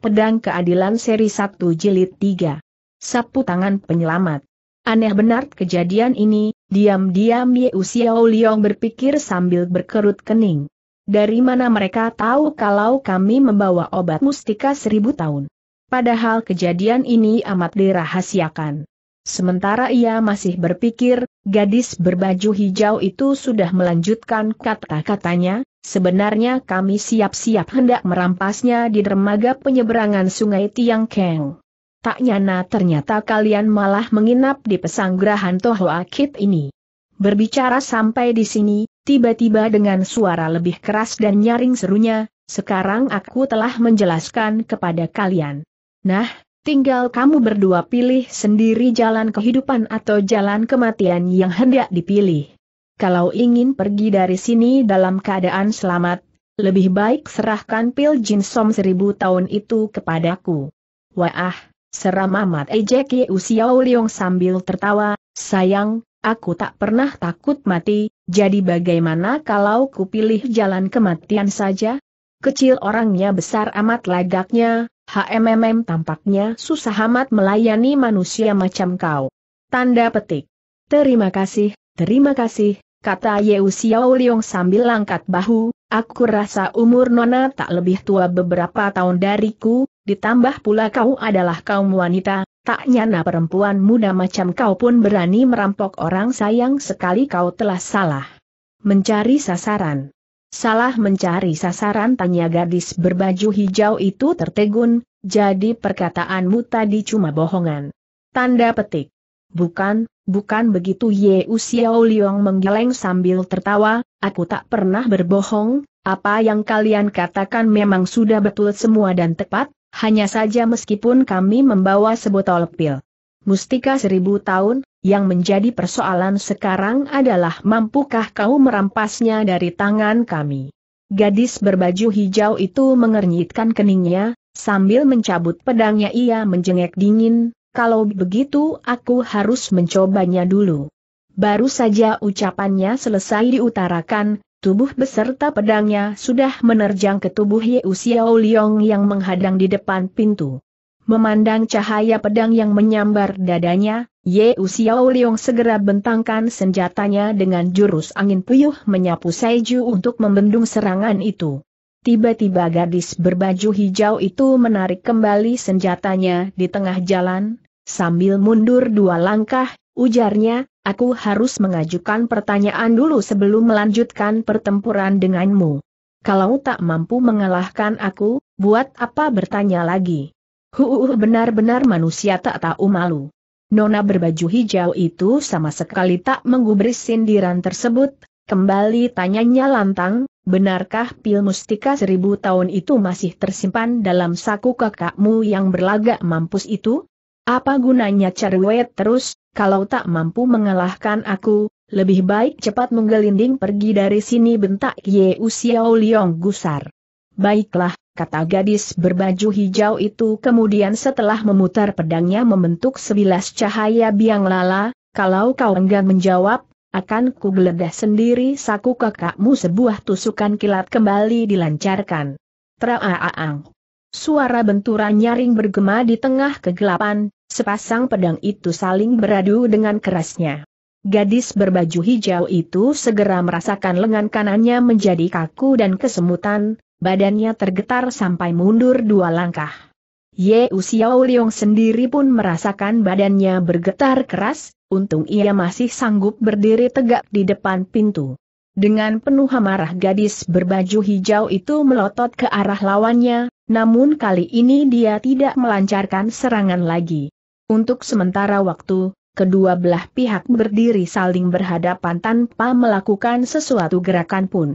Pedang Keadilan Seri 1 Jilid 3. Sapu tangan penyelamat. Aneh benar kejadian ini, diam-diam Ye Xiao Liong berpikir sambil berkerut kening. Dari mana mereka tahu kalau kami membawa obat mustika seribu tahun? Padahal kejadian ini amat dirahasiakan. Sementara ia masih berpikir, gadis berbaju hijau itu sudah melanjutkan kata-katanya, sebenarnya kami siap-siap hendak merampasnya di dermaga penyeberangan sungai Tiang Keng. Tak nyana ternyata kalian malah menginap di pesanggerahan Tohoa Kit ini. Berbicara sampai di sini, tiba-tiba dengan suara lebih keras dan nyaring serunya, sekarang aku telah menjelaskan kepada kalian. Nah, Tinggal kamu berdua pilih sendiri jalan kehidupan atau jalan kematian yang hendak dipilih. Kalau ingin pergi dari sini dalam keadaan selamat, lebih baik serahkan pil Jin Som seribu tahun itu kepadaku. Wah, seram amat ejek Ye Xiao Liong sambil tertawa, sayang, aku tak pernah takut mati, jadi bagaimana kalau kupilih jalan kematian saja? Kecil orangnya besar amat lagaknya, HMMM tampaknya susah amat melayani manusia macam kau. Tanda petik. Terima kasih, terima kasih, kata Yeu Xiao Liong sambil angkat bahu, aku rasa umur Nona tak lebih tua beberapa tahun dariku, ditambah pula kau adalah kaum wanita, tak nyana perempuan muda macam kau pun berani merampok orang sayang sekali kau telah salah. Mencari sasaran. Salah mencari sasaran tanya gadis berbaju hijau itu tertegun, jadi perkataanmu tadi cuma bohongan. Tanda petik. Bukan, bukan begitu Ye Xiao Liong menggeleng sambil tertawa, aku tak pernah berbohong, apa yang kalian katakan memang sudah betul semua dan tepat, hanya saja meskipun kami membawa sebotol pil. Mustika seribu tahun, yang menjadi persoalan sekarang adalah mampukah kau merampasnya dari tangan kami. Gadis berbaju hijau itu mengernyitkan keningnya, sambil mencabut pedangnya ia menjengek dingin, kalau begitu aku harus mencobanya dulu. Baru saja ucapannya selesai diutarakan, tubuh beserta pedangnya sudah menerjang ke tubuh Ye Xiao Liong yang menghadang di depan pintu. Memandang cahaya pedang yang menyambar dadanya, Ye Xiao Liong segera bentangkan senjatanya dengan jurus angin puyuh menyapu Saiju untuk membendung serangan itu. Tiba-tiba gadis berbaju hijau itu menarik kembali senjatanya di tengah jalan, sambil mundur dua langkah, ujarnya, aku harus mengajukan pertanyaan dulu sebelum melanjutkan pertempuran denganmu. Kalau tak mampu mengalahkan aku, buat apa bertanya lagi? Huuh benar-benar manusia tak tahu malu. Nona berbaju hijau itu sama sekali tak menggubris sindiran tersebut, kembali tanyanya lantang, benarkah pil mustika seribu tahun itu masih tersimpan dalam saku kakakmu yang berlagak mampus itu? Apa gunanya cerewet terus, kalau tak mampu mengalahkan aku, lebih baik cepat menggelinding pergi dari sini bentak Ye Xiao Liong gusar. Baiklah, kata gadis berbaju hijau itu kemudian setelah memutar pedangnya membentuk sebilas cahaya biang lala, kalau kau enggan menjawab, akan kugeledah sendiri saku kakakmu sebuah tusukan kilat kembali dilancarkan. Traaang. Suara benturan nyaring bergema di tengah kegelapan, sepasang pedang itu saling beradu dengan kerasnya. Gadis berbaju hijau itu segera merasakan lengan kanannya menjadi kaku dan kesemutan, badannya tergetar sampai mundur dua langkah. Ye Xiao Liong sendiri pun merasakan badannya bergetar keras, untung ia masih sanggup berdiri tegak di depan pintu. Dengan penuh amarah gadis berbaju hijau itu melotot ke arah lawannya, namun kali ini dia tidak melancarkan serangan lagi. Untuk sementara waktu, kedua belah pihak berdiri saling berhadapan tanpa melakukan sesuatu gerakan pun.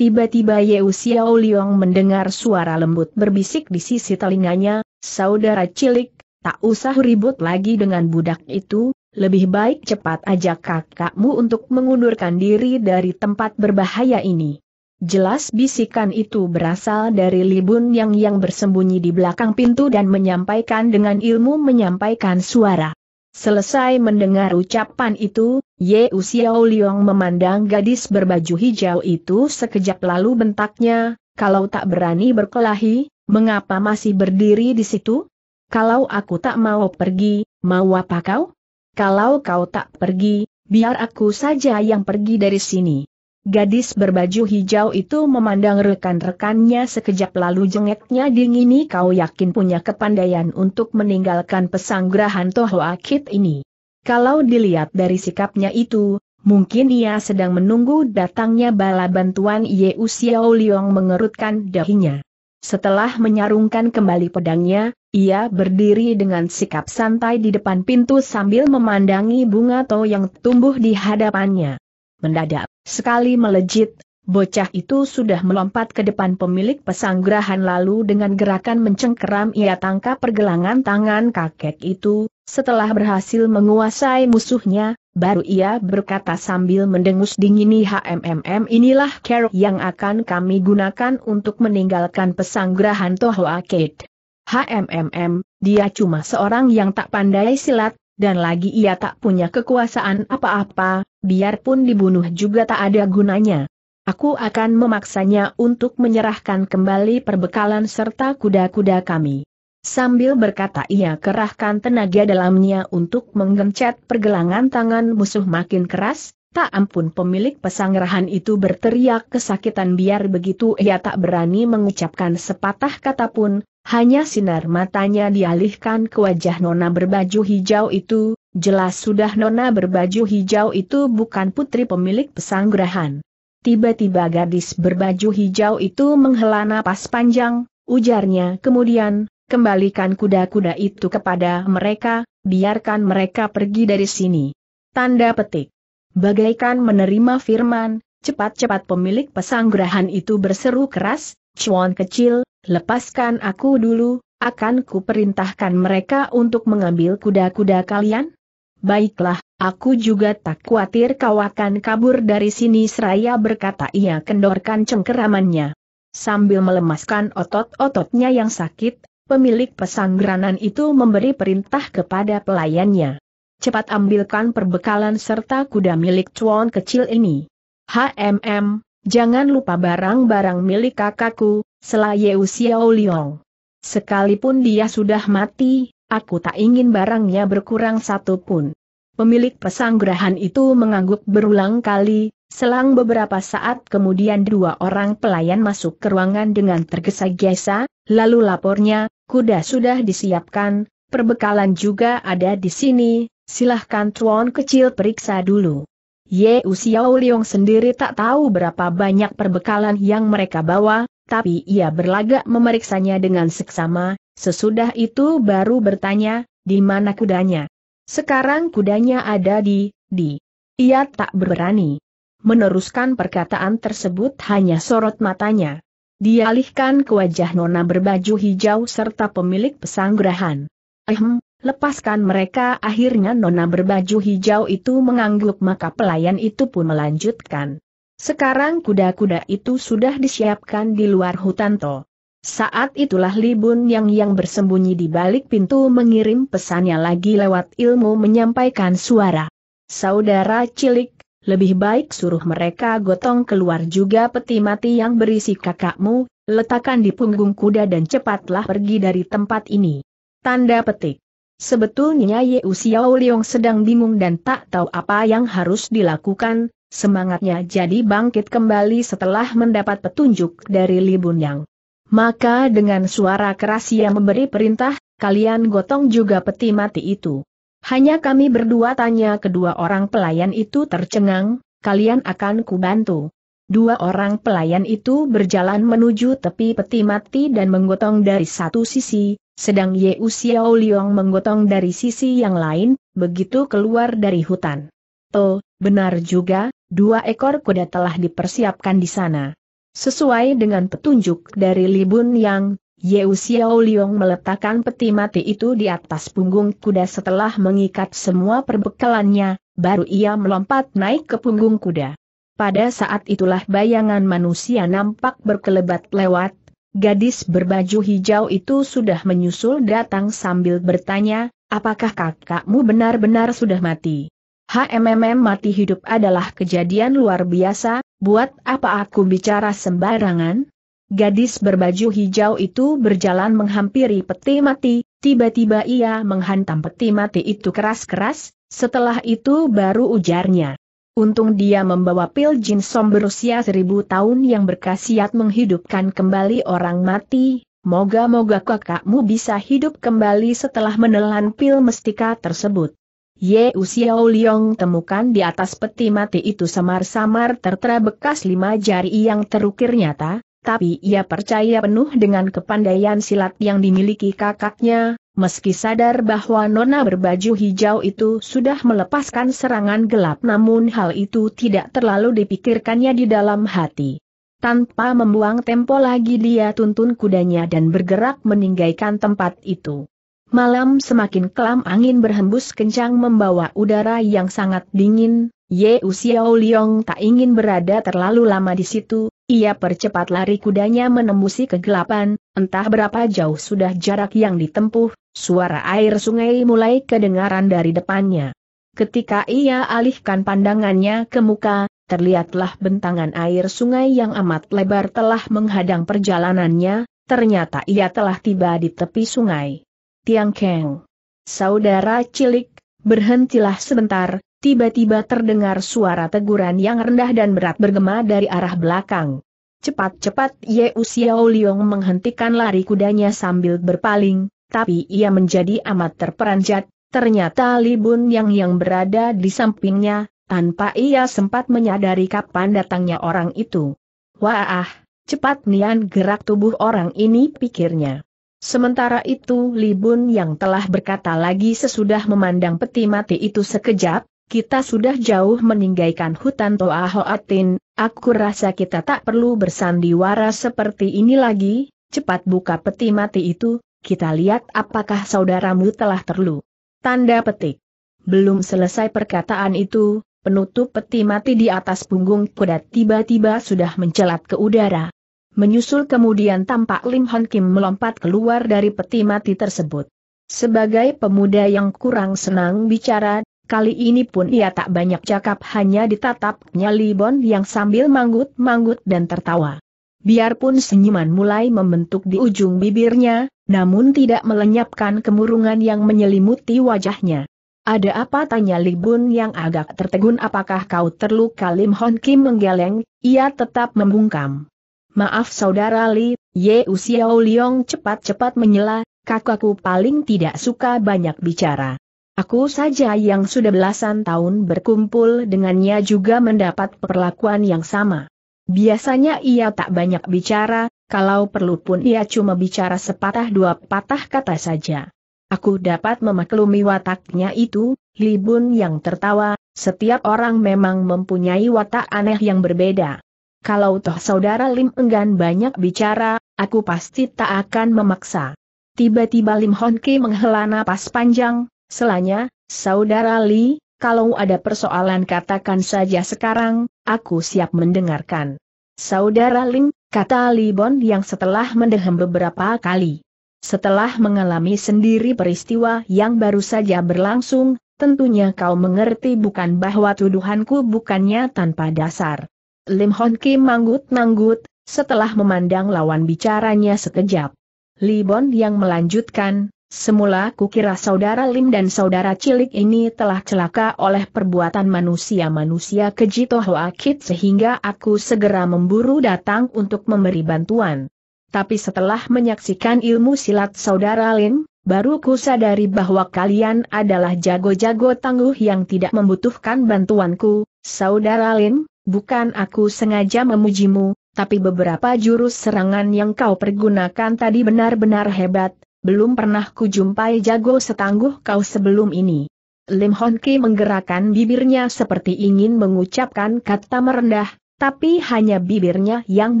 Tiba-tiba Yeu Xiao Liong mendengar suara lembut berbisik di sisi telinganya, saudara cilik, tak usah ribut lagi dengan budak itu, lebih baik cepat ajak kakakmu untuk mengundurkan diri dari tempat berbahaya ini. Jelas bisikan itu berasal dari Libun yang yang bersembunyi di belakang pintu dan menyampaikan dengan ilmu menyampaikan suara. Selesai mendengar ucapan itu, Ye Xiao Liong memandang gadis berbaju hijau itu sekejap lalu bentaknya, kalau tak berani berkelahi, Mengapa masih berdiri di situ? Kalau aku tak mau pergi, mau apa kau? Kalau kau tak pergi, biar aku saja yang pergi dari sini. Gadis berbaju hijau itu memandang rekan-rekannya sekejap lalu jengeknya dingini kau yakin punya kepandaian untuk meninggalkan pesanggrahan Toho Akit ini. Kalau dilihat dari sikapnya itu, mungkin ia sedang menunggu datangnya bala bantuan Ye Xiao Liong mengerutkan dahinya. Setelah menyarungkan kembali pedangnya, ia berdiri dengan sikap santai di depan pintu sambil memandangi bunga to yang tumbuh di hadapannya. Mendadak, sekali melejit, bocah itu sudah melompat ke depan pemilik pesanggrahan lalu dengan gerakan mencengkeram ia tangkap pergelangan tangan kakek itu, setelah berhasil menguasai musuhnya, baru ia berkata sambil mendengus dingini HMMM inilah cara yang akan kami gunakan untuk meninggalkan pesanggrahan Toho Arcade. HMMM, dia cuma seorang yang tak pandai silat, dan lagi ia tak punya kekuasaan apa-apa, biarpun dibunuh juga tak ada gunanya. Aku akan memaksanya untuk menyerahkan kembali perbekalan serta kuda-kuda kami. Sambil berkata ia kerahkan tenaga dalamnya untuk menggencet pergelangan tangan musuh makin keras, tak ampun pemilik pesangrahan itu berteriak kesakitan biar begitu ia tak berani mengucapkan sepatah kata pun, hanya sinar matanya dialihkan ke wajah nona berbaju hijau itu, jelas sudah nona berbaju hijau itu bukan putri pemilik pesanggerahan. Tiba-tiba gadis berbaju hijau itu menghela napas panjang, ujarnya kemudian, kembalikan kuda-kuda itu kepada mereka, biarkan mereka pergi dari sini. Tanda petik. Bagaikan menerima firman, cepat-cepat pemilik pesanggerahan itu berseru keras, cuan kecil, lepaskan aku dulu, akan ku perintahkan mereka untuk mengambil kuda-kuda kalian? Baiklah, aku juga tak khawatir kau akan kabur dari sini seraya berkata ia kendorkan cengkeramannya. Sambil melemaskan otot-ototnya yang sakit, pemilik pesanggranan itu memberi perintah kepada pelayannya. Cepat ambilkan perbekalan serta kuda milik cuan kecil ini. HMM, jangan lupa barang-barang milik kakakku, Selaye Xiao Liong. Sekalipun dia sudah mati, aku tak ingin barangnya berkurang satu pun. Pemilik pesanggrahan itu mengangguk berulang kali, selang beberapa saat kemudian dua orang pelayan masuk ke ruangan dengan tergesa-gesa, lalu lapornya, kuda sudah disiapkan, perbekalan juga ada di sini, silahkan tuan kecil periksa dulu. Ye Xiao Liong sendiri tak tahu berapa banyak perbekalan yang mereka bawa, tapi ia berlagak memeriksanya dengan seksama, sesudah itu baru bertanya, di mana kudanya. Sekarang kudanya ada di, di. Ia tak berani. Meneruskan perkataan tersebut hanya sorot matanya. Dialihkan ke wajah nona berbaju hijau serta pemilik pesanggrahan. Ehm, lepaskan mereka akhirnya nona berbaju hijau itu mengangguk maka pelayan itu pun melanjutkan. Sekarang kuda-kuda itu sudah disiapkan di luar hutan to. Saat itulah Libun yang yang bersembunyi di balik pintu mengirim pesannya lagi lewat ilmu menyampaikan suara. Saudara cilik, lebih baik suruh mereka gotong keluar juga peti mati yang berisi kakakmu, letakkan di punggung kuda dan cepatlah pergi dari tempat ini. Tanda petik. Sebetulnya Ye Xiao Liong sedang bingung dan tak tahu apa yang harus dilakukan, semangatnya jadi bangkit kembali setelah mendapat petunjuk dari Libun Yang. Maka dengan suara keras ia memberi perintah, kalian gotong juga peti mati itu. Hanya kami berdua tanya kedua orang pelayan itu tercengang, kalian akan kubantu. Dua orang pelayan itu berjalan menuju tepi peti mati dan menggotong dari satu sisi, sedang Ye Xiao Liong menggotong dari sisi yang lain, begitu keluar dari hutan. Oh, benar juga, dua ekor kuda telah dipersiapkan di sana. Sesuai dengan petunjuk dari Libun Yang, Yeu Xiao Liong meletakkan peti mati itu di atas punggung kuda setelah mengikat semua perbekalannya, baru ia melompat naik ke punggung kuda. Pada saat itulah bayangan manusia nampak berkelebat lewat, gadis berbaju hijau itu sudah menyusul datang sambil bertanya, apakah kakakmu benar-benar sudah mati? HMMM mati hidup adalah kejadian luar biasa, buat apa aku bicara sembarangan? gadis berbaju hijau itu berjalan menghampiri peti mati, tiba-tiba ia menghantam peti mati itu keras-keras, setelah itu baru ujarnya. Untung dia membawa pil jinsom berusia seribu tahun yang berkhasiat menghidupkan kembali orang mati, moga-moga kakakmu bisa hidup kembali setelah menelan pil mestika tersebut. Ye Xiao Liong temukan di atas peti mati itu samar-samar tertera bekas lima jari yang terukir nyata, tapi ia percaya penuh dengan kepandaian silat yang dimiliki kakaknya, meski sadar bahwa nona berbaju hijau itu sudah melepaskan serangan gelap namun hal itu tidak terlalu dipikirkannya di dalam hati. Tanpa membuang tempo lagi dia tuntun kudanya dan bergerak meninggalkan tempat itu. Malam semakin kelam angin berhembus kencang membawa udara yang sangat dingin, Ye Xiao Liong tak ingin berada terlalu lama di situ, ia percepat lari kudanya menembusi kegelapan, entah berapa jauh sudah jarak yang ditempuh, suara air sungai mulai kedengaran dari depannya. Ketika ia alihkan pandangannya ke muka, terlihatlah bentangan air sungai yang amat lebar telah menghadang perjalanannya, ternyata ia telah tiba di tepi sungai. Tiang Keng. Saudara cilik, berhentilah sebentar, tiba-tiba terdengar suara teguran yang rendah dan berat bergema dari arah belakang. Cepat-cepat Ye Xiao Liong menghentikan lari kudanya sambil berpaling, tapi ia menjadi amat terperanjat, ternyata Li Bun yang yang berada di sampingnya, tanpa ia sempat menyadari kapan datangnya orang itu. Wah, cepat nian gerak tubuh orang ini pikirnya. Sementara itu Libun yang telah berkata lagi sesudah memandang peti mati itu sekejap, kita sudah jauh meninggalkan hutan Toa Hoatin, aku rasa kita tak perlu bersandiwara seperti ini lagi, cepat buka peti mati itu, kita lihat apakah saudaramu telah terlu. Tanda petik. Belum selesai perkataan itu, penutup peti mati di atas punggung kuda tiba-tiba sudah mencelat ke udara. Menyusul kemudian tampak Lim Hon Kim melompat keluar dari peti mati tersebut. Sebagai pemuda yang kurang senang bicara, kali ini pun ia tak banyak cakap hanya ditatapnya Bon yang sambil manggut-manggut dan tertawa. Biarpun senyuman mulai membentuk di ujung bibirnya, namun tidak melenyapkan kemurungan yang menyelimuti wajahnya. Ada apa tanya Libun yang agak tertegun apakah kau terluka Lim Hon Kim menggeleng, ia tetap membungkam. Maaf saudara Li, Ye Xiao Liong cepat-cepat menyela, kakakku paling tidak suka banyak bicara. Aku saja yang sudah belasan tahun berkumpul dengannya juga mendapat perlakuan yang sama. Biasanya ia tak banyak bicara, kalau perlu pun ia cuma bicara sepatah dua patah kata saja. Aku dapat memaklumi wataknya itu, Libun yang tertawa, setiap orang memang mempunyai watak aneh yang berbeda. Kalau toh saudara Lim enggan banyak bicara, aku pasti tak akan memaksa. Tiba-tiba Lim Hon Ki menghela napas panjang, selanya, saudara Li, kalau ada persoalan katakan saja sekarang, aku siap mendengarkan. Saudara Lim, kata Li Bon yang setelah mendehem beberapa kali. Setelah mengalami sendiri peristiwa yang baru saja berlangsung, tentunya kau mengerti bukan bahwa tuduhanku bukannya tanpa dasar. Lim Hon Kim manggut-manggut, setelah memandang lawan bicaranya sekejap. Li Bon yang melanjutkan, semula kukira saudara Lim dan saudara cilik ini telah celaka oleh perbuatan manusia-manusia keji Tohua Kit sehingga aku segera memburu datang untuk memberi bantuan. Tapi setelah menyaksikan ilmu silat saudara Lim, baru ku sadari bahwa kalian adalah jago-jago tangguh yang tidak membutuhkan bantuanku, saudara Lim, bukan aku sengaja memujimu, tapi beberapa jurus serangan yang kau pergunakan tadi benar-benar hebat, belum pernah kujumpai jago setangguh kau sebelum ini. Lim Hon Ki menggerakkan bibirnya seperti ingin mengucapkan kata merendah, tapi hanya bibirnya yang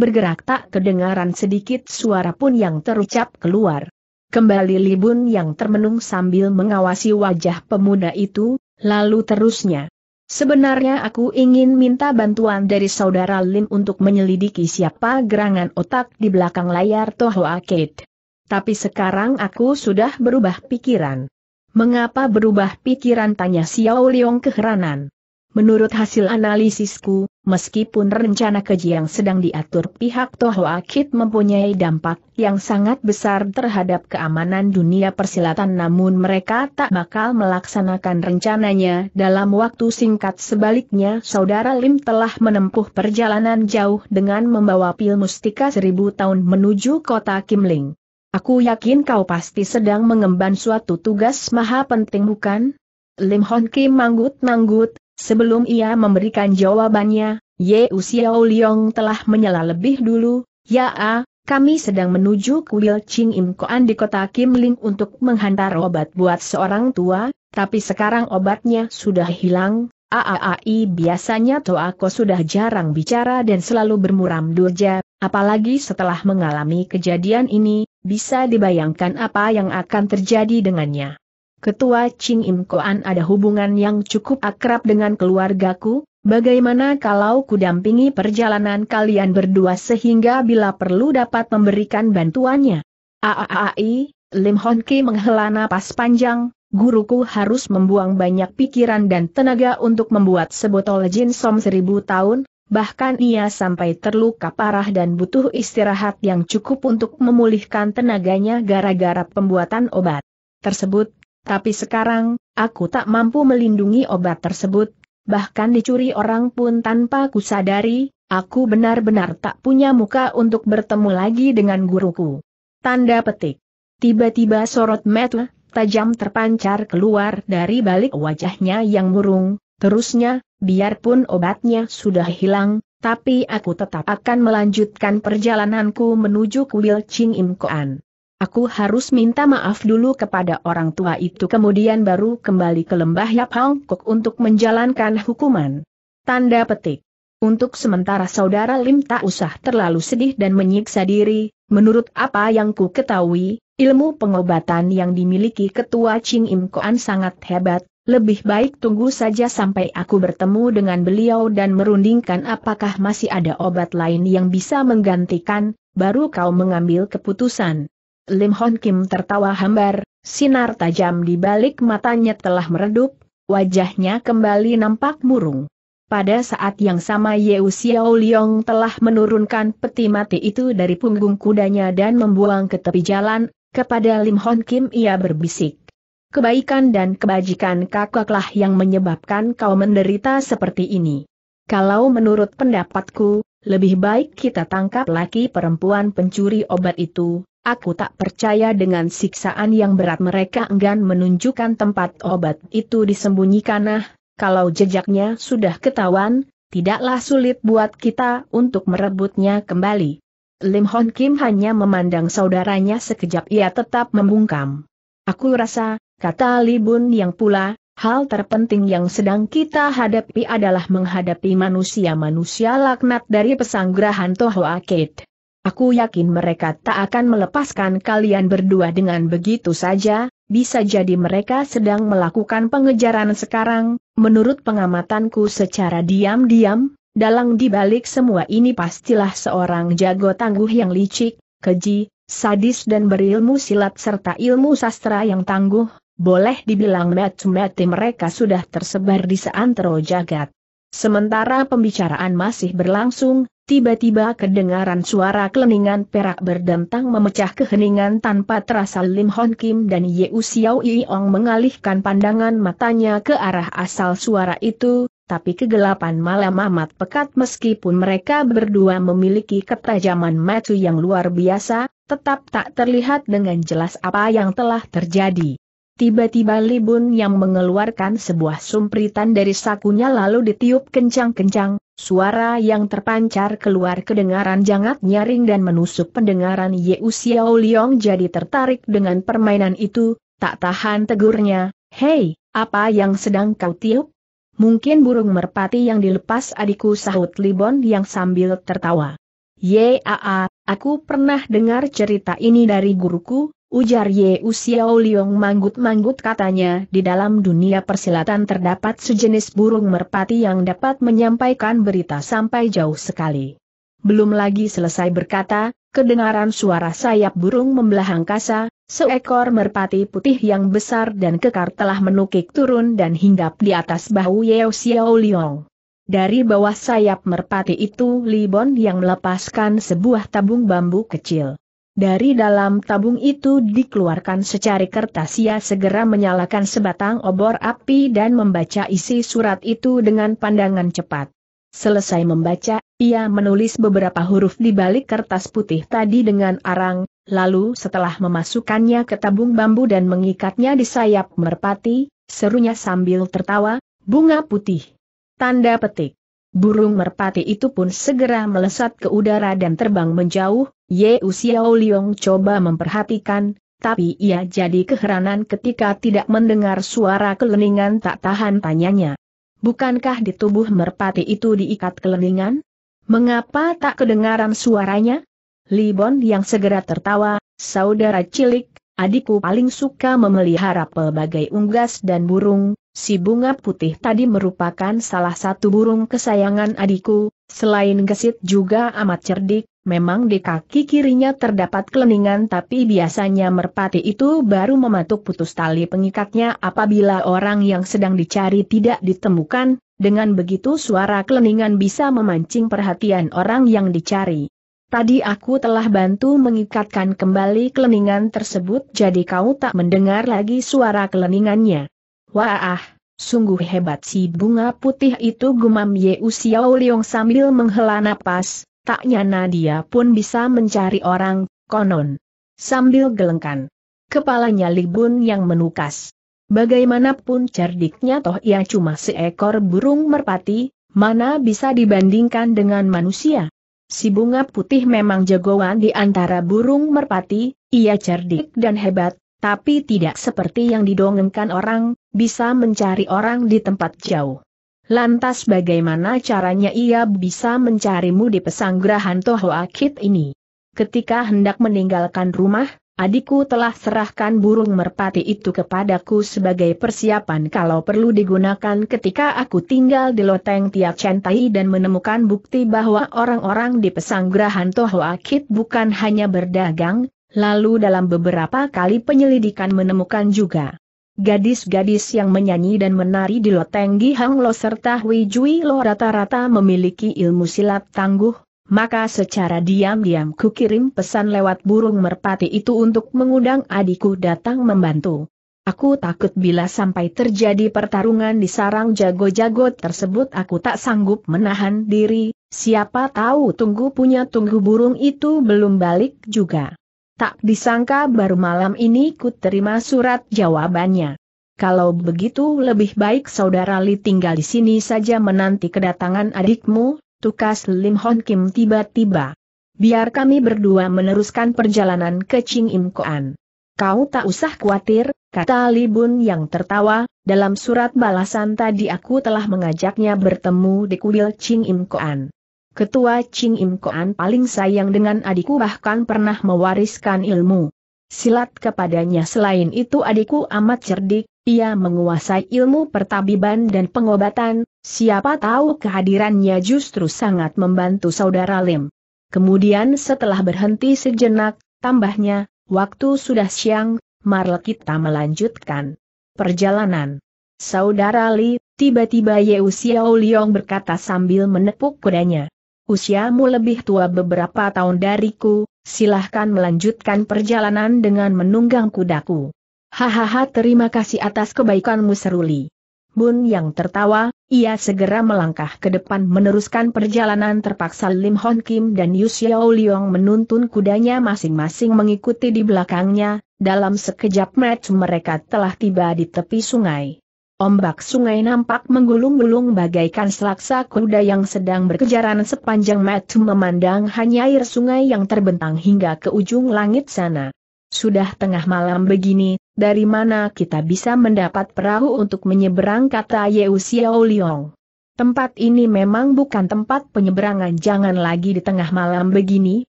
bergerak tak kedengaran sedikit suara pun yang terucap keluar. Kembali Libun yang termenung sambil mengawasi wajah pemuda itu, lalu terusnya. Sebenarnya aku ingin minta bantuan dari saudara Lim untuk menyelidiki siapa gerangan otak di belakang layar Toho Arcade. Tapi sekarang aku sudah berubah pikiran. Mengapa berubah pikiran tanya Xiao Liong keheranan. Menurut hasil analisisku, meskipun rencana keji yang sedang diatur pihak Tohua Kit mempunyai dampak yang sangat besar terhadap keamanan dunia persilatan namun mereka tak bakal melaksanakan rencananya dalam waktu singkat sebaliknya saudara Lim telah menempuh perjalanan jauh dengan membawa pil mustika seribu tahun menuju kota Kimling. Aku yakin kau pasti sedang mengemban suatu tugas maha penting bukan? Lim Hon Kim manggut-manggut, Sebelum ia memberikan jawabannya, Ye Xiao Liong telah menyela lebih dulu, Ya A, kami sedang menuju kuil Ching Im Koan di kota Kim Ling untuk menghantar obat buat seorang tua, tapi sekarang obatnya sudah hilang. Aaai biasanya Toako sudah jarang bicara dan selalu bermuram durja, apalagi setelah mengalami kejadian ini, bisa dibayangkan apa yang akan terjadi dengannya. Ketua Ching Im Koan ada hubungan yang cukup akrab dengan keluargaku, bagaimana kalau kudampingi perjalanan kalian berdua sehingga bila perlu dapat memberikan bantuannya? Aaai, Lim Hon Ki menghela napas panjang, guruku harus membuang banyak pikiran dan tenaga untuk membuat sebotol jin som seribu tahun, bahkan ia sampai terluka parah dan butuh istirahat yang cukup untuk memulihkan tenaganya gara-gara pembuatan obat tersebut, tapi sekarang, aku tak mampu melindungi obat tersebut, bahkan dicuri orang pun tanpa kusadari, aku benar-benar tak punya muka untuk bertemu lagi dengan guruku. Tanda petik. Tiba-tiba sorot mata, tajam terpancar keluar dari balik wajahnya yang murung, terusnya, biarpun obatnya sudah hilang, tapi aku tetap akan melanjutkan perjalananku menuju kuil Ching Im Koan. Aku harus minta maaf dulu kepada orang tua itu kemudian baru kembali ke lembah Yap Hong Kok untuk menjalankan hukuman. Tanda petik. Untuk sementara saudara Lim tak usah terlalu sedih dan menyiksa diri, menurut apa yang ku ketahui, ilmu pengobatan yang dimiliki ketua Ching Im Koan sangat hebat, lebih baik tunggu saja sampai aku bertemu dengan beliau dan merundingkan apakah masih ada obat lain yang bisa menggantikan, baru kau mengambil keputusan. Lim Hon Kim tertawa hambar, sinar tajam di balik matanya telah meredup, wajahnya kembali nampak murung. Pada saat yang sama Yeu Xiao Liong telah menurunkan peti mati itu dari punggung kudanya dan membuang ke tepi jalan, kepada Lim Hon Kim ia berbisik. Kebaikan dan kebajikan kakaklah yang menyebabkan kau menderita seperti ini. Kalau menurut pendapatku, lebih baik kita tangkap laki perempuan pencuri obat itu, Aku tak percaya dengan siksaan yang berat mereka enggan menunjukkan tempat obat itu disembunyikan nah, kalau jejaknya sudah ketahuan, tidaklah sulit buat kita untuk merebutnya kembali. Lim Hon Kim hanya memandang saudaranya sekejap ia tetap membungkam. Aku rasa, kata Li Bun yang pula, hal terpenting yang sedang kita hadapi adalah menghadapi manusia-manusia laknat dari pesanggrahan Tohua Kate. Aku yakin mereka tak akan melepaskan kalian berdua dengan begitu saja, bisa jadi mereka sedang melakukan pengejaran sekarang, menurut pengamatanku secara diam-diam, dalang dibalik semua ini pastilah seorang jago tangguh yang licik, keji, sadis dan berilmu silat serta ilmu sastra yang tangguh, boleh dibilang mati-mati mereka sudah tersebar di seantero jagat. Sementara pembicaraan masih berlangsung, Tiba-tiba kedengaran suara keleningan perak berdentang memecah keheningan tanpa terasa Lim Hon Kim dan Ye Xiao Yiong mengalihkan pandangan matanya ke arah asal suara itu, tapi kegelapan malam amat pekat meskipun mereka berdua memiliki ketajaman mata yang luar biasa, tetap tak terlihat dengan jelas apa yang telah terjadi. Tiba-tiba Libun yang mengeluarkan sebuah sumpritan dari sakunya lalu ditiup kencang-kencang, suara yang terpancar keluar kedengaran jangat nyaring dan menusuk pendengaran Ye Xiao Liong jadi tertarik dengan permainan itu, tak tahan tegurnya, Hei, apa yang sedang kau tiup? Mungkin burung merpati yang dilepas adikku sahut Libon yang sambil tertawa. Ye Aa, aku pernah dengar cerita ini dari guruku, Ujar Ye Xiao Liong manggut-manggut katanya di dalam dunia persilatan terdapat sejenis burung merpati yang dapat menyampaikan berita sampai jauh sekali. Belum lagi selesai berkata, kedengaran suara sayap burung membelah angkasa, seekor merpati putih yang besar dan kekar telah menukik turun dan hinggap di atas bahu Ye Xiao Liong. dari bawah sayap merpati itu Libon yang melepaskan sebuah tabung bambu kecil. Dari dalam tabung itu dikeluarkan secari kertas ia segera menyalakan sebatang obor api dan membaca isi surat itu dengan pandangan cepat. Selesai membaca, ia menulis beberapa huruf di balik kertas putih tadi dengan arang, lalu setelah memasukkannya ke tabung bambu dan mengikatnya di sayap merpati, serunya sambil tertawa, bunga putih. Tanda petik. Burung merpati itu pun segera melesat ke udara dan terbang menjauh, Ye Xiao Liong coba memperhatikan, tapi ia jadi keheranan ketika tidak mendengar suara keleningan tak tahan tanyanya. Bukankah di tubuh merpati itu diikat keleningan? Mengapa tak kedengaran suaranya? Libon yang segera tertawa, saudara cilik, adikku paling suka memelihara pelbagai unggas dan burung, si bunga putih tadi merupakan salah satu burung kesayangan adikku, selain gesit juga amat cerdik, Memang di kaki kirinya terdapat keleningan tapi biasanya merpati itu baru mematuk putus tali pengikatnya apabila orang yang sedang dicari tidak ditemukan, dengan begitu suara keleningan bisa memancing perhatian orang yang dicari. Tadi aku telah bantu mengikatkan kembali keleningan tersebut jadi kau tak mendengar lagi suara keleningannya. Wah, sungguh hebat si bunga putih itu gumam Ye Xiao Liong sambil menghela napas, tak nyana dia pun bisa mencari orang, konon. Sambil gelengkan. Kepalanya Libun yang menukas. Bagaimanapun cerdiknya toh ia cuma seekor burung merpati, mana bisa dibandingkan dengan manusia. Si bunga putih memang jagoan di antara burung merpati, ia cerdik dan hebat, tapi tidak seperti yang didongengkan orang, bisa mencari orang di tempat jauh. Lantas bagaimana caranya ia bisa mencarimu di pesanggrahan Tohoa Kit ini? Ketika hendak meninggalkan rumah, adikku telah serahkan burung merpati itu kepadaku sebagai persiapan kalau perlu digunakan ketika aku tinggal di loteng Tiak Centai dan menemukan bukti bahwa orang-orang di pesanggrahan Tohoa Kit bukan hanya berdagang, lalu dalam beberapa kali penyelidikan menemukan juga Gadis-gadis yang menyanyi dan menari di loteng Gihang Lo serta Hui Jui Lo rata-rata memiliki ilmu silat tangguh, maka secara diam-diam kukirim pesan lewat burung merpati itu untuk mengundang adikku datang membantu. Aku takut bila sampai terjadi pertarungan di sarang jago-jago tersebut aku tak sanggup menahan diri, siapa tahu tunggu punya tunggu burung itu belum balik juga. Tak disangka baru malam ini ku terima surat jawabannya. Kalau begitu lebih baik saudara Li tinggal di sini saja menanti kedatangan adikmu, tukas Lim Hon Kim tiba-tiba. Biar kami berdua meneruskan perjalanan ke Ching Im Koan. Kau tak usah khawatir, kata Li Bun yang tertawa, dalam surat balasan tadi aku telah mengajaknya bertemu di kuil Ching Im Koan. Ketua Ching Im Koan paling sayang dengan adikku bahkan pernah mewariskan ilmu silat kepadanya selain itu adikku amat cerdik, ia menguasai ilmu pertabiban dan pengobatan, siapa tahu kehadirannya justru sangat membantu saudara Lim. Kemudian setelah berhenti sejenak, tambahnya, waktu sudah siang, marilah kita melanjutkan perjalanan. Saudara Li, tiba-tiba Yeu Xiao Liong berkata sambil menepuk kudanya usiamu lebih tua beberapa tahun dariku, silahkan melanjutkan perjalanan dengan menunggang kudaku. Hahaha terima kasih atas kebaikanmu seruli. Bun yang tertawa, ia segera melangkah ke depan meneruskan perjalanan terpaksa Lim Hon Kim dan Yu Xiao Liong menuntun kudanya masing-masing mengikuti di belakangnya, dalam sekejap mata mereka telah tiba di tepi sungai. Ombak sungai nampak menggulung-gulung bagaikan selaksa kuda yang sedang berkejaran sepanjang mata memandang hanya air sungai yang terbentang hingga ke ujung langit sana. Sudah tengah malam begini, dari mana kita bisa mendapat perahu untuk menyeberang kata Yeu Xiao Liong. Tempat ini memang bukan tempat penyeberangan jangan lagi di tengah malam begini,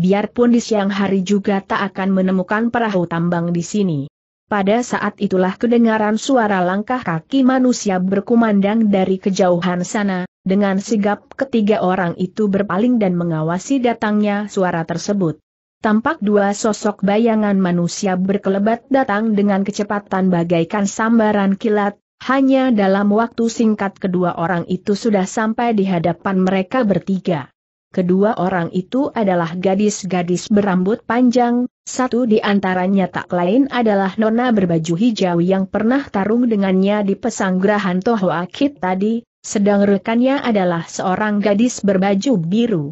biarpun di siang hari juga tak akan menemukan perahu tambang di sini. Pada saat itulah kedengaran suara langkah kaki manusia berkumandang dari kejauhan sana, dengan sigap ketiga orang itu berpaling dan mengawasi datangnya suara tersebut. Tampak dua sosok bayangan manusia berkelebat datang dengan kecepatan bagaikan sambaran kilat, Hanya dalam waktu singkat kedua orang itu sudah sampai di hadapan mereka bertiga. Kedua orang itu adalah gadis-gadis berambut panjang, satu di antaranya tak lain adalah nona berbaju hijau yang pernah tarung dengannya di pesanggrahan Tohwa Kit tadi, sedang rekannya adalah seorang gadis berbaju biru.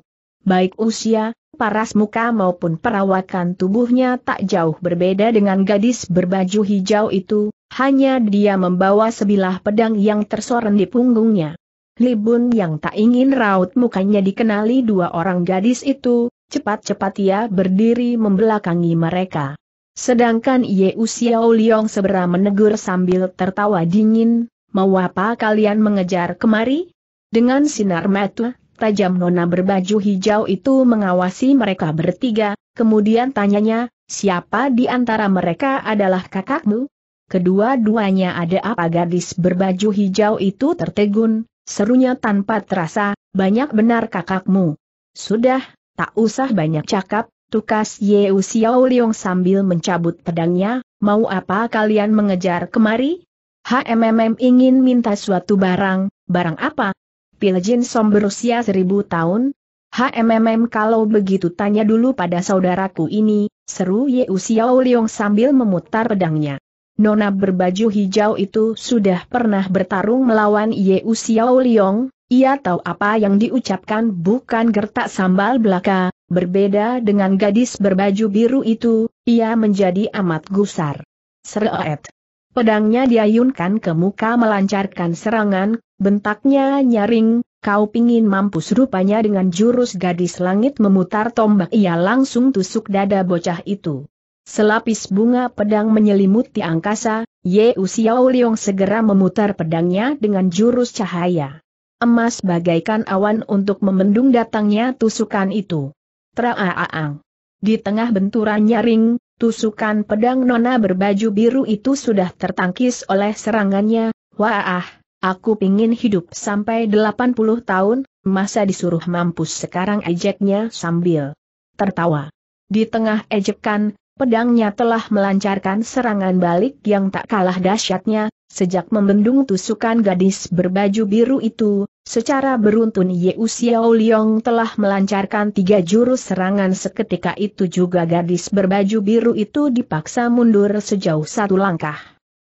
Baik usia, paras muka maupun perawakan tubuhnya tak jauh berbeda dengan gadis berbaju hijau itu, hanya dia membawa sebilah pedang yang tersorot di punggungnya. Libun yang tak ingin raut mukanya dikenali dua orang gadis itu, cepat-cepat ia berdiri membelakangi mereka. Sedangkan Ye Xiao Liong segera menegur sambil tertawa dingin, mau apa kalian mengejar kemari? Dengan sinar mata, tajam nona berbaju hijau itu mengawasi mereka bertiga, kemudian tanyanya, siapa di antara mereka adalah kakakmu? Kedua-duanya ada apa gadis berbaju hijau itu tertegun, serunya tanpa terasa, banyak benar kakakmu. Sudah, tak usah banyak cakap, tukas Ye Xiao Liong sambil mencabut pedangnya, mau apa kalian mengejar kemari? HMMM ingin minta suatu barang, barang apa? Piljin Som berusia seribu tahun? HMMM kalau begitu tanya dulu pada saudaraku ini, seru Ye Xiao Liong sambil memutar pedangnya. Nona berbaju hijau itu sudah pernah bertarung melawan Ye Xiao Liong, ia tahu apa yang diucapkan bukan gertak sambal belaka, berbeda dengan gadis berbaju biru itu, ia menjadi amat gusar. Seret. Pedangnya diayunkan ke muka melancarkan serangan, bentaknya nyaring, kau pingin mampus rupanya dengan jurus gadis langit memutar tombak ia langsung tusuk dada bocah itu. Selapis bunga pedang menyelimuti angkasa, Ye Xiao Liong segera memutar pedangnya dengan jurus cahaya. Emas bagaikan awan untuk memendung datangnya tusukan itu. Traaang. Di tengah benturan nyaring, tusukan pedang nona berbaju biru itu sudah tertangkis oleh serangannya, wah aku pingin hidup sampai 80 tahun, masa disuruh mampus sekarang ejeknya sambil tertawa. Di tengah ejekan, pedangnya telah melancarkan serangan balik yang tak kalah dahsyatnya, sejak membendung tusukan gadis berbaju biru itu, secara beruntun Ye Xiao Liong telah melancarkan tiga jurus serangan seketika itu juga gadis berbaju biru itu dipaksa mundur sejauh satu langkah.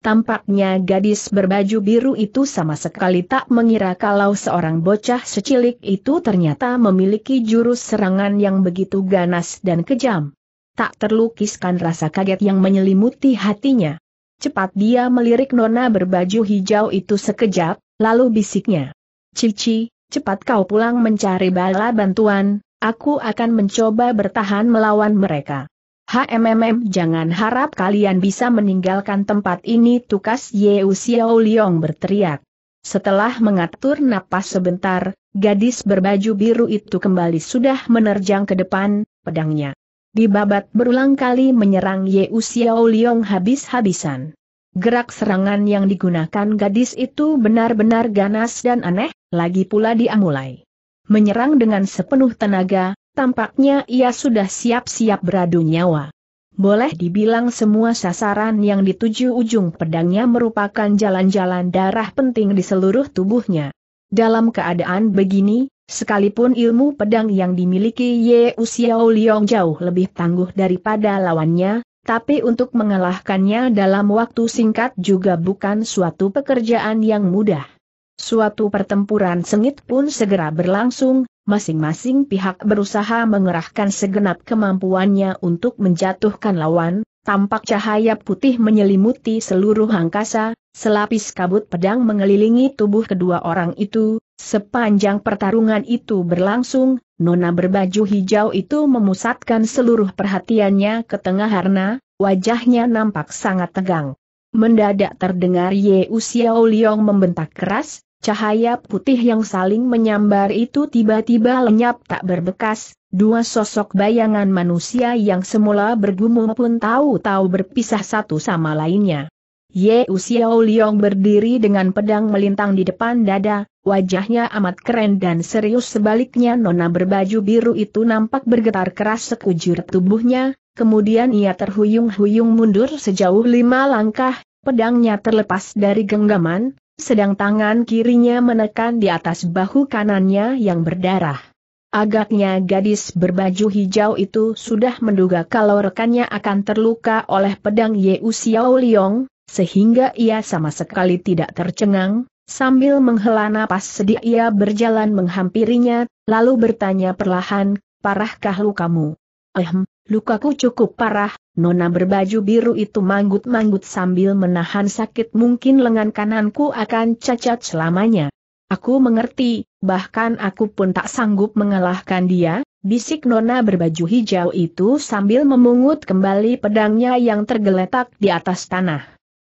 Tampaknya gadis berbaju biru itu sama sekali tak mengira kalau seorang bocah secilik itu ternyata memiliki jurus serangan yang begitu ganas dan kejam tak terlukiskan rasa kaget yang menyelimuti hatinya. Cepat dia melirik nona berbaju hijau itu sekejap, lalu bisiknya. Cici, cepat kau pulang mencari bala bantuan, aku akan mencoba bertahan melawan mereka. HMMM jangan harap kalian bisa meninggalkan tempat ini tukas Yeu Xiao Liong berteriak. Setelah mengatur napas sebentar, gadis berbaju biru itu kembali sudah menerjang ke depan, pedangnya dibabat berulang kali menyerang Ye Xiao Liong habis-habisan. Gerak serangan yang digunakan gadis itu benar-benar ganas dan aneh, lagi pula dia mulai menyerang dengan sepenuh tenaga, tampaknya ia sudah siap-siap beradu nyawa. Boleh dibilang semua sasaran yang dituju ujung pedangnya merupakan jalan-jalan darah penting di seluruh tubuhnya. Dalam keadaan begini, Sekalipun ilmu pedang yang dimiliki Ye Xiao Liong jauh lebih tangguh daripada lawannya, tapi untuk mengalahkannya dalam waktu singkat juga bukan suatu pekerjaan yang mudah. Suatu pertempuran sengit pun segera berlangsung, masing-masing pihak berusaha mengerahkan segenap kemampuannya untuk menjatuhkan lawan, tampak cahaya putih menyelimuti seluruh angkasa, selapis kabut pedang mengelilingi tubuh kedua orang itu, Sepanjang pertarungan itu berlangsung, nona berbaju hijau itu memusatkan seluruh perhatiannya ke tengah harna, wajahnya nampak sangat tegang. Mendadak terdengar Ye Xiao Liong membentak keras, cahaya putih yang saling menyambar itu tiba-tiba lenyap tak berbekas, dua sosok bayangan manusia yang semula bergumul pun tahu-tahu berpisah satu sama lainnya. Ye Xiao Liong berdiri dengan pedang melintang di depan dada, wajahnya amat keren dan serius sebaliknya nona berbaju biru itu nampak bergetar keras sekujur tubuhnya, kemudian ia terhuyung-huyung mundur sejauh lima langkah, Pedangnya terlepas dari genggaman, sedang tangan kirinya menekan di atas bahu kanannya yang berdarah. Agaknya gadis berbaju hijau itu sudah menduga kalau rekannya akan terluka oleh pedang Yeu Xiao Liong, sehingga ia sama sekali tidak tercengang, sambil menghela napas sedih ia berjalan menghampirinya, lalu bertanya perlahan, parahkah lukamu? Ehm, lukaku cukup parah, nona berbaju biru itu manggut-manggut sambil menahan sakit mungkin lengan kananku akan cacat selamanya. Aku mengerti, bahkan aku pun tak sanggup mengalahkan dia, bisik nona berbaju hijau itu sambil memungut kembali pedangnya yang tergeletak di atas tanah.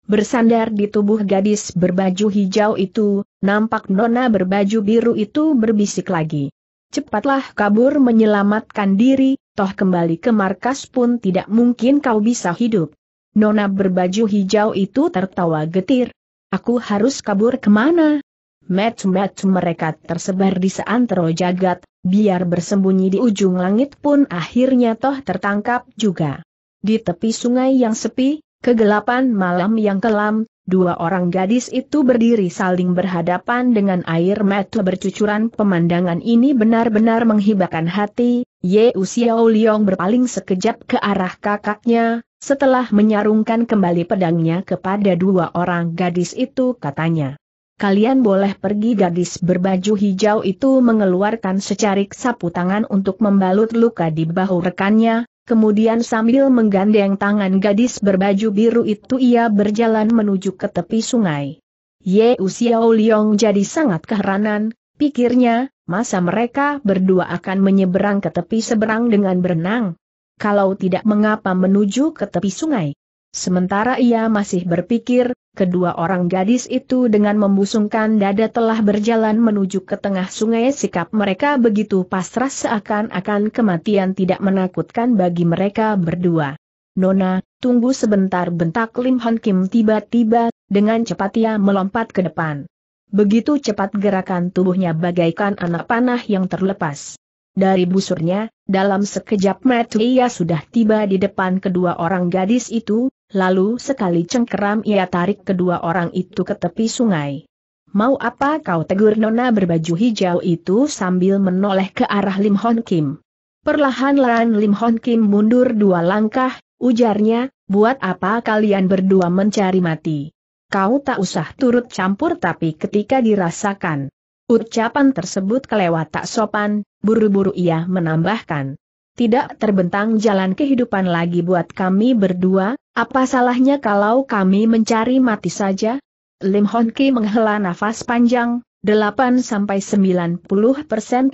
Bersandar di tubuh gadis berbaju hijau itu, nampak nona berbaju biru itu berbisik lagi. Cepatlah kabur menyelamatkan diri, toh kembali ke markas pun tidak mungkin kau bisa hidup. Nona berbaju hijau itu tertawa getir. Aku harus kabur ke mana? Met-met mereka tersebar di seantero jagat, biar bersembunyi di ujung langit pun akhirnya toh tertangkap juga. Di tepi sungai yang sepi, kegelapan malam yang kelam, dua orang gadis itu berdiri saling berhadapan dengan air mata bercucuran. Pemandangan ini benar-benar menghibahkan hati, Ye Xiao Liong berpaling sekejap ke arah kakaknya, setelah menyarungkan kembali pedangnya kepada dua orang gadis itu katanya kalian boleh pergi gadis berbaju hijau itu mengeluarkan secarik sapu tangan untuk membalut luka di bahu rekannya, kemudian sambil menggandeng tangan gadis berbaju biru itu ia berjalan menuju ke tepi sungai. Ye Xiao Liong jadi sangat keheranan, pikirnya, masa mereka berdua akan menyeberang ke tepi seberang dengan berenang? Kalau tidak mengapa menuju ke tepi sungai? Sementara ia masih berpikir, kedua orang gadis itu dengan membusungkan dada telah berjalan menuju ke tengah sungai sikap mereka begitu pasrah seakan-akan kematian tidak menakutkan bagi mereka berdua. Nona, tunggu sebentar bentak Lim Hon Kim tiba-tiba, dengan cepat ia melompat ke depan. Begitu cepat gerakan tubuhnya bagaikan anak panah yang terlepas. Dari busurnya, dalam sekejap mata ia sudah tiba di depan kedua orang gadis itu, Lalu sekali cengkeram ia tarik kedua orang itu ke tepi sungai. Mau apa kau tegur nona berbaju hijau itu sambil menoleh ke arah Lim Hon Kim. Perlahan-lahan Lim Hon Kim mundur dua langkah, ujarnya, buat apa kalian berdua mencari mati? Kau tak usah turut campur tapi ketika dirasakan. Ucapan tersebut kelewat tak sopan, buru-buru ia menambahkan. Tidak terbentang jalan kehidupan lagi buat kami berdua, apa salahnya kalau kami mencari mati saja? Lim Hon Ki menghela nafas panjang, 8-90%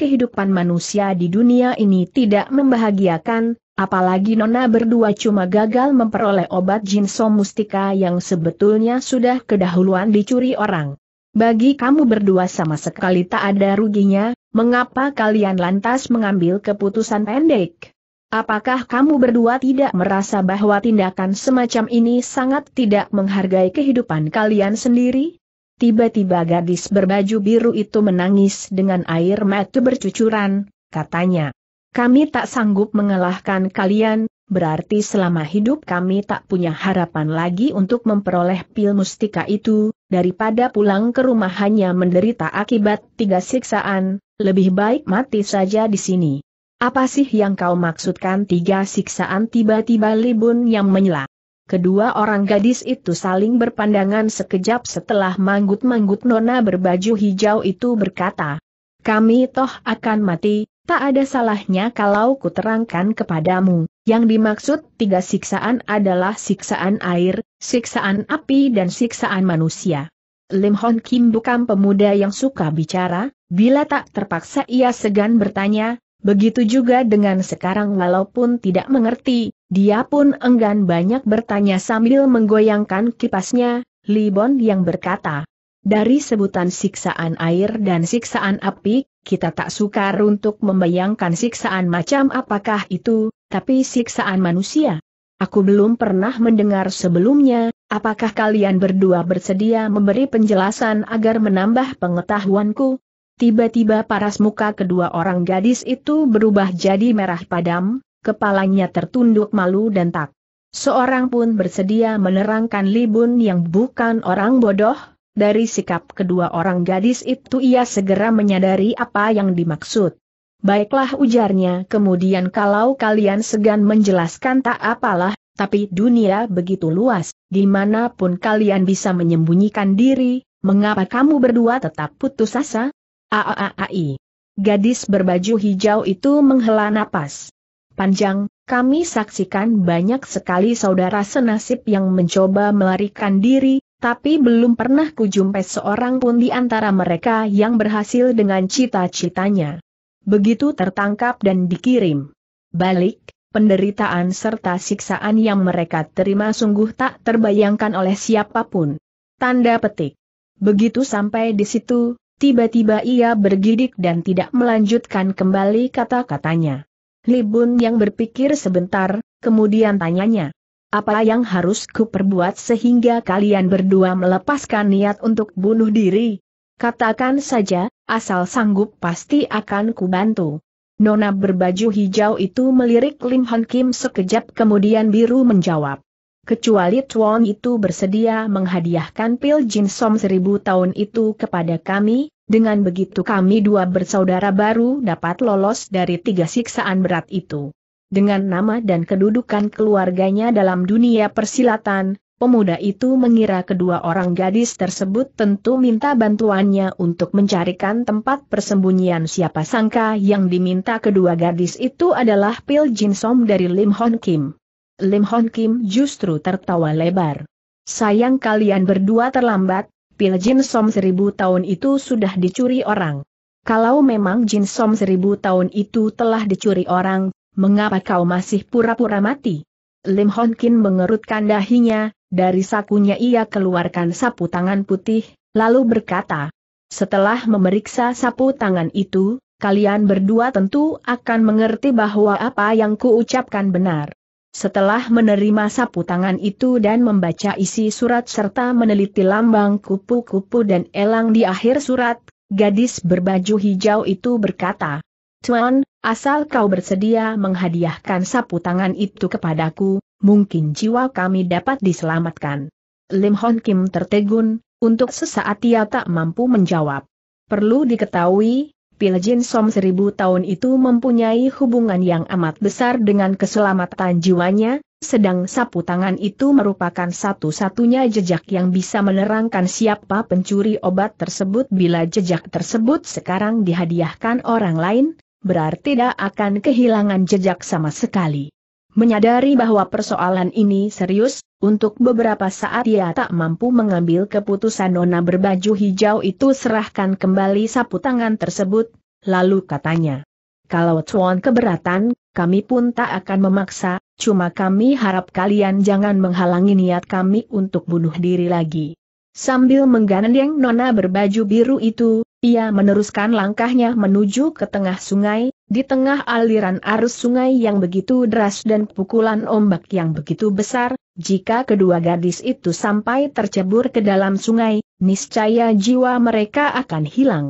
kehidupan manusia di dunia ini tidak membahagiakan, apalagi Nona berdua cuma gagal memperoleh obat jinso mustika yang sebetulnya sudah kedahuluan dicuri orang. Bagi kamu berdua sama sekali tak ada ruginya, mengapa kalian lantas mengambil keputusan pendek? Apakah kamu berdua tidak merasa bahwa tindakan semacam ini sangat tidak menghargai kehidupan kalian sendiri? Tiba-tiba gadis berbaju biru itu menangis dengan air mata bercucuran, katanya. Kami tak sanggup mengalahkan kalian, berarti selama hidup kami tak punya harapan lagi untuk memperoleh pil mustika itu, daripada pulang ke rumah hanya menderita akibat tiga siksaan, lebih baik mati saja di sini. Apa sih yang kau maksudkan tiga siksaan tiba-tiba Libun yang menyela? Kedua orang gadis itu saling berpandangan sekejap setelah manggut-manggut nona berbaju hijau itu berkata, kami toh akan mati, tak ada salahnya kalau kuterangkan kepadamu. Yang dimaksud tiga siksaan adalah siksaan air, siksaan api dan siksaan manusia. Lim Hon Kim bukan pemuda yang suka bicara, bila tak terpaksa ia segan bertanya, Begitu juga dengan sekarang walaupun tidak mengerti, dia pun enggan banyak bertanya sambil menggoyangkan kipasnya, Libon yang berkata, dari sebutan siksaan air dan siksaan api, kita tak sukar untuk membayangkan siksaan macam apakah itu, tapi siksaan manusia. Aku belum pernah mendengar sebelumnya, apakah kalian berdua bersedia memberi penjelasan agar menambah pengetahuanku? Tiba-tiba paras muka kedua orang gadis itu berubah jadi merah padam, kepalanya tertunduk malu dan tak Seorang pun bersedia menerangkan Libun yang bukan orang bodoh, dari sikap kedua orang gadis itu ia segera menyadari apa yang dimaksud. Baiklah ujarnya kemudian kalau kalian segan menjelaskan tak apalah, tapi dunia begitu luas, di mana pun kalian bisa menyembunyikan diri, mengapa kamu berdua tetap putus asa? Aaai. Gadis berbaju hijau itu menghela napas. Panjang, kami saksikan banyak sekali saudara senasib yang mencoba melarikan diri, tapi belum pernah kujumpai seorang pun di antara mereka yang berhasil dengan cita-citanya. Begitu tertangkap dan dikirim balik, penderitaan serta siksaan yang mereka terima sungguh tak terbayangkan oleh siapa pun. Tanda petik. Begitu sampai di situ, tiba-tiba ia bergidik dan tidak melanjutkan kembali kata-katanya. Libun yang berpikir sebentar, kemudian tanyanya. Apa yang harus ku perbuat sehingga kalian berdua melepaskan niat untuk bunuh diri? Katakan saja, asal sanggup pasti akan ku bantu. Nona berbaju hijau itu melirik Lim Han Kim sekejap kemudian biru menjawab. Kecuali Tuan itu bersedia menghadiahkan pil Jin Som seribu tahun itu kepada kami, dengan begitu kami dua bersaudara baru dapat lolos dari tiga siksaan berat itu. Dengan nama dan kedudukan keluarganya dalam dunia persilatan, pemuda itu mengira kedua orang gadis tersebut tentu minta bantuannya untuk mencarikan tempat persembunyian siapa sangka yang diminta kedua gadis itu adalah Pil Jinsom dari Lim Hon Kim. Lim Hon Kim justru tertawa lebar. Sayang kalian berdua terlambat, Pil Jinsom seribu tahun itu sudah dicuri orang. Kalau memang Jinsom seribu tahun itu telah dicuri orang, mengapa kau masih pura-pura mati? Lim Hon Kin mengerutkan dahinya, dari sakunya ia keluarkan sapu tangan putih, lalu berkata, setelah memeriksa sapu tangan itu, kalian berdua tentu akan mengerti bahwa apa yang kuucapkan benar. Setelah menerima sapu tangan itu dan membaca isi surat serta meneliti lambang kupu-kupu dan elang di akhir surat, gadis berbaju hijau itu berkata, Tuan, asal kau bersedia menghadiahkan sapu tangan itu kepadaku, mungkin jiwa kami dapat diselamatkan. Lim Hon Kim tertegun, untuk sesaat ia tak mampu menjawab. Perlu diketahui, Jin Som seribu tahun itu mempunyai hubungan yang amat besar dengan keselamatan jiwanya, sedang sapu tangan itu merupakan satu-satunya jejak yang bisa menerangkan siapa pencuri obat tersebut bila jejak tersebut sekarang dihadiahkan orang lain, berarti tidak akan kehilangan jejak sama sekali. Menyadari bahwa persoalan ini serius, untuk beberapa saat ia tak mampu mengambil keputusan nona berbaju hijau itu serahkan kembali sapu tangan tersebut, lalu katanya. Kalau Tuan keberatan, kami pun tak akan memaksa, cuma kami harap kalian jangan menghalangi niat kami untuk bunuh diri lagi. Sambil menggandeng nona berbaju biru itu, ia meneruskan langkahnya menuju ke tengah sungai, di tengah aliran arus sungai yang begitu deras dan pukulan ombak yang begitu besar, jika kedua gadis itu sampai tercebur ke dalam sungai, niscaya jiwa mereka akan hilang.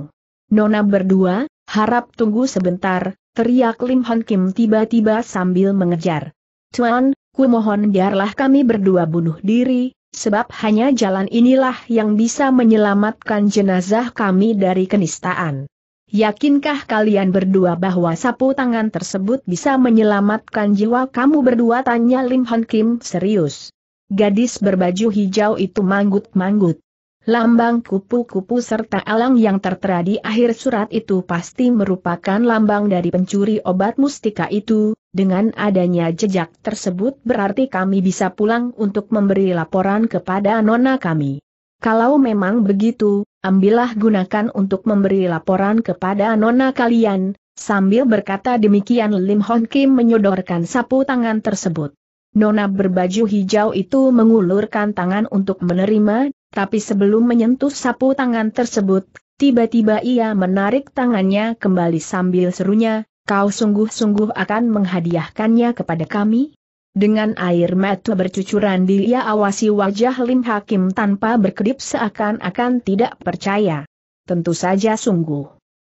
Nona berdua, harap tunggu sebentar, teriak Lim Hon Kim tiba-tiba sambil mengejar. Tuan, ku mohon biarlah kami berdua bunuh diri, sebab hanya jalan inilah yang bisa menyelamatkan jenazah kami dari kenistaan. Yakinkah kalian berdua bahwa sapu tangan tersebut bisa menyelamatkan jiwa kamu berdua? Tanya Lim Hon Kim serius. Gadis berbaju hijau itu manggut-manggut. Lambang kupu-kupu serta alang yang tertera di akhir surat itu pasti merupakan lambang dari pencuri obat mustika itu, dengan adanya jejak tersebut berarti kami bisa pulang untuk memberi laporan kepada nona kami. Kalau memang begitu, ambillah gunakan untuk memberi laporan kepada nona kalian, sambil berkata demikian Lim Hon Kim menyodorkan sapu tangan tersebut. Nona berbaju hijau itu mengulurkan tangan untuk menerima, tapi sebelum menyentuh sapu tangan tersebut, tiba-tiba ia menarik tangannya kembali sambil serunya, kau sungguh-sungguh akan menghadiahkannya kepada kami? Dengan air mata bercucuran dia awasi wajah Lim Hakim tanpa berkedip seakan-akan tidak percaya. Tentu saja sungguh.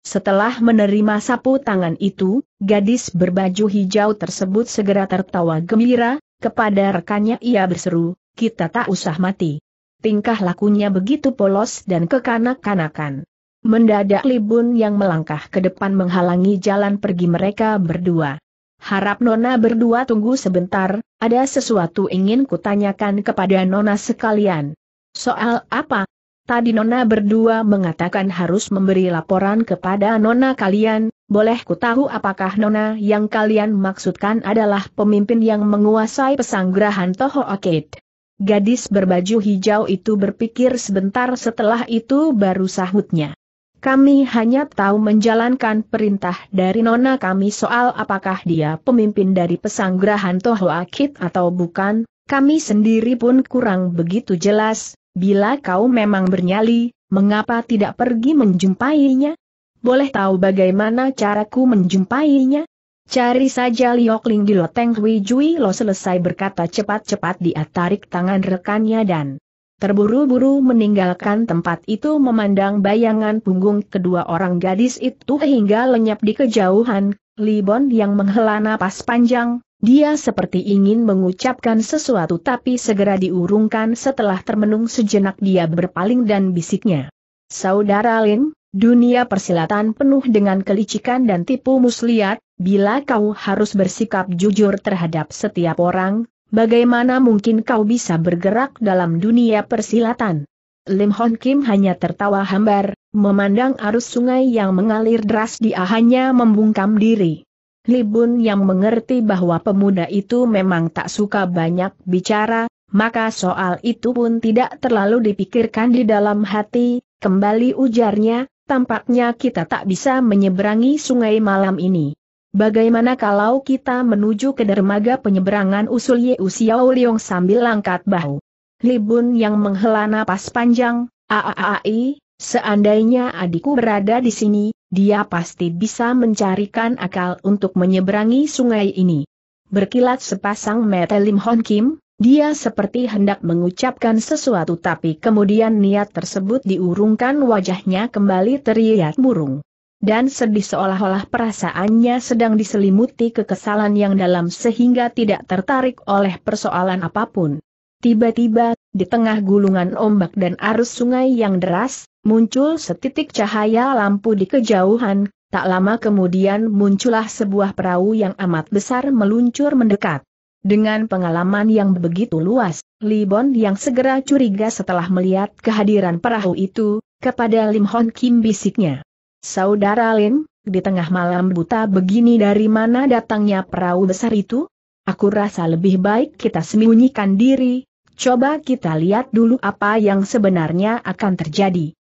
Setelah menerima sapu tangan itu, gadis berbaju hijau tersebut segera tertawa gembira, kepada rekannya ia berseru, kita tak usah mati. Tingkah lakunya begitu polos dan kekanak-kanakan. Mendadak Libun yang melangkah ke depan menghalangi jalan pergi mereka berdua. Harap Nona berdua tunggu sebentar, ada sesuatu ingin kutanyakan kepada Nona sekalian. Soal apa? Tadi Nona berdua mengatakan harus memberi laporan kepada Nona kalian, boleh ku tahu apakah Nona yang kalian maksudkan adalah pemimpin yang menguasai pesanggrahan Toho Okit? Gadis berbaju hijau itu berpikir sebentar setelah itu baru sahutnya. Kami hanya tahu menjalankan perintah dari nona kami soal apakah dia pemimpin dari pesanggrahan Toho Akit atau bukan, kami sendiri pun kurang begitu jelas, bila kau memang bernyali, mengapa tidak pergi menjumpainya? Boleh tahu bagaimana caraku menjumpainya? Cari saja Liok Ling di loteng Hui Jui Lo selesai berkata cepat-cepat dia tarik tangan rekannya dan terburu-buru meninggalkan tempat itu memandang bayangan punggung kedua orang gadis itu hingga lenyap di kejauhan, Libon yang menghela napas panjang, dia seperti ingin mengucapkan sesuatu tapi segera diurungkan setelah termenung sejenak dia berpaling dan bisiknya. Saudara Lin, dunia persilatan penuh dengan kelicikan dan tipu muslihat, Bila kau harus bersikap jujur terhadap setiap orang, bagaimana mungkin kau bisa bergerak dalam dunia persilatan? Lim Hon Kim hanya tertawa hambar, memandang arus sungai yang mengalir deras dia hanya membungkam diri. Libun yang mengerti bahwa pemuda itu memang tak suka banyak bicara, maka soal itu pun tidak terlalu dipikirkan di dalam hati, kembali ujarnya, tampaknya kita tak bisa menyeberangi sungai malam ini. Bagaimana kalau kita menuju ke dermaga penyeberangan usul Ye Xiao Liong sambil angkat bahu? Libun yang menghela napas panjang, aaai, seandainya adikku berada di sini, dia pasti bisa mencarikan akal untuk menyeberangi sungai ini. Berkilat sepasang mata Lim Hon Kim, dia seperti hendak mengucapkan sesuatu tapi kemudian niat tersebut diurungkan wajahnya kembali teriak murung dan sedih seolah-olah perasaannya sedang diselimuti kekesalan yang dalam sehingga tidak tertarik oleh persoalan apa pun. Tiba-tiba, di tengah gulungan ombak dan arus sungai yang deras, muncul setitik cahaya lampu di kejauhan, tak lama kemudian muncullah sebuah perahu yang amat besar meluncur mendekat. Dengan pengalaman yang begitu luas, Libon yang segera curiga setelah melihat kehadiran perahu itu, kepada Lim Hon Kim bisiknya. Saudara Lin, di tengah malam buta begini dari mana datangnya perahu besar itu? Aku rasa lebih baik kita sembunyikan diri, coba kita lihat dulu apa yang sebenarnya akan terjadi.